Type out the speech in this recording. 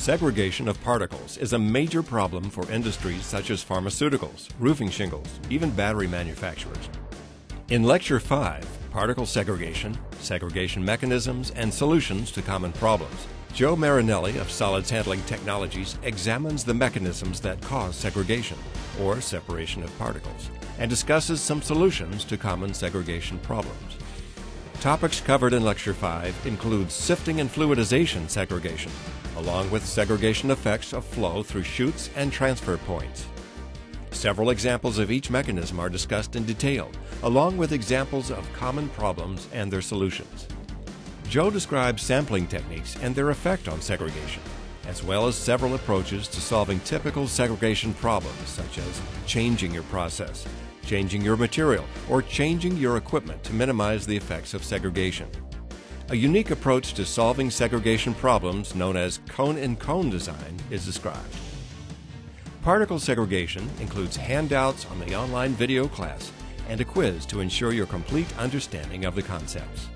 Segregation of particles is a major problem for industries such as pharmaceuticals, roofing shingles, even battery manufacturers. In Lecture 5, Particle Segregation, Segregation Mechanisms, and Solutions to Common Problems, Joe Marinelli of Solids Handling Technologies examines the mechanisms that cause segregation, or separation of particles, and discusses some solutions to common segregation problems. Topics covered in Lecture 5 include sifting and fluidization segregation, along with segregation effects of flow through chutes and transfer points. Several examples of each mechanism are discussed in detail, along with examples of common problems and their solutions. Joe describes sampling techniques and their effect on segregation, as well as several approaches to solving typical segregation problems, such as changing your process, changing your material, or changing your equipment to minimize the effects of segregation. A unique approach to solving segregation problems, known as cone in cone design, is described. Particle segregation includes handouts on the online video class and a quiz to ensure your complete understanding of the concepts.